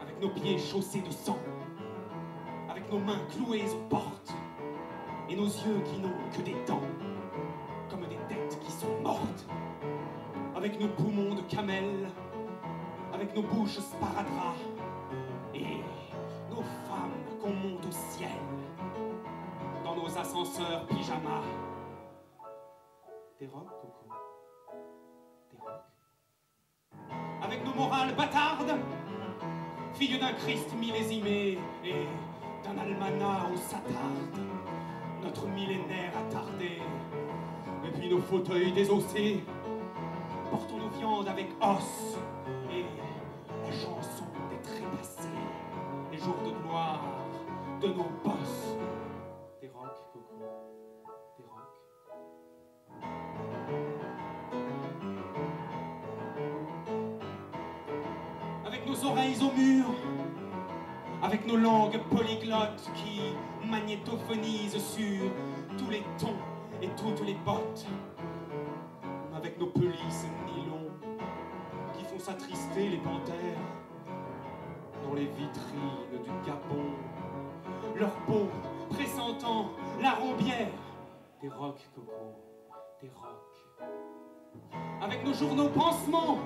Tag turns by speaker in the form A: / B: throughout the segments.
A: Avec nos pieds chaussés de sang, avec nos mains clouées aux portes, et nos yeux qui n'ont que des dents, comme des têtes qui sont mortes. Avec nos poumons de camel, avec nos bouches sparadrap, et nos femmes qu'on monte au ciel, dans nos ascenseurs pyjama. Des rocs, Coco? Des rocs Avec nos morales bâtardes, filles d'un Christ millésimé et d'un almanach où s'attarde notre millénaire attardé. Et puis nos fauteuils désossés, portons nos viandes avec os. Et la chanson des trépassés, les jours de gloire de nos bosses. Des rocs, Avec nos oreilles au mur, avec nos langues polyglottes qui magnétophonisent sur tous les tons et toutes les bottes, avec nos pelisses nylon qui font s'attrister les panthères dans les vitrines du Gabon, leur peau pressentant la rombière des rocs coco, des rocs, avec nos journaux pansements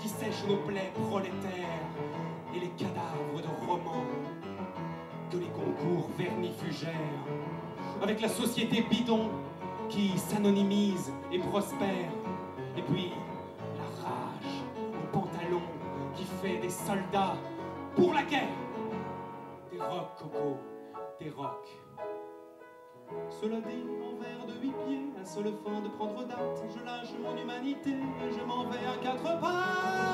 A: qui sèchent nos plaies prolétaires et les cadavres de romans que les concours vernifugèrent, avec la société bidon qui s'anonymise et prospère, et puis la rage au pantalon qui fait des soldats pour la guerre. Des rocs, Coco, des rocs. Cela dit, en verre de huit pieds, à seule fin de prendre date, je lâche mon humanité et je m'en vais à quatre pas.